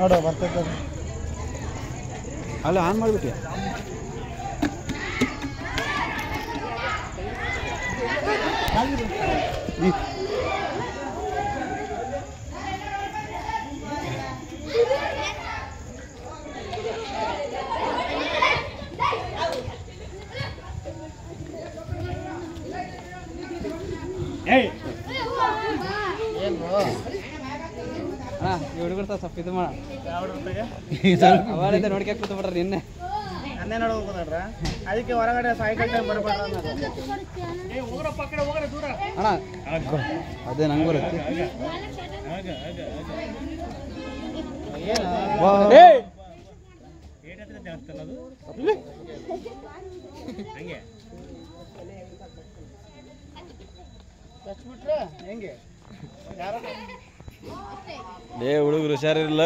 ನೋಡು ಬರ್ತೈತೆ ಅಲ್ಲ ಆನ್ ಮಾಡಿಬಿಟ್ಟು. ಏನು? ಅಣ್ಣ ಈ ಹುಡುಗರು ಸ್ವಲ್ಪ ಇದು ಮಾಡ. ಅವಳಿಂದ ನೋಡ್ಕೆ ಬಿಡ್ರಿ ನಿನ್ನೆ. ಅದಕ್ಕೆ ಹೊರಗಡೆ ಸಾಯಂಕಾಲ ಟೈಮ್ ಬರಬೇಡ್ರ ಅಣ್ಣ ಅದೇ ನಂಗೆ ಬರುತ್ತೆ. ವಾ. ಹೆಂಗೆ? ಯಾರ? ಏ ಹುಡುಗರು ಹುಷಾರಿರಲ್ಲ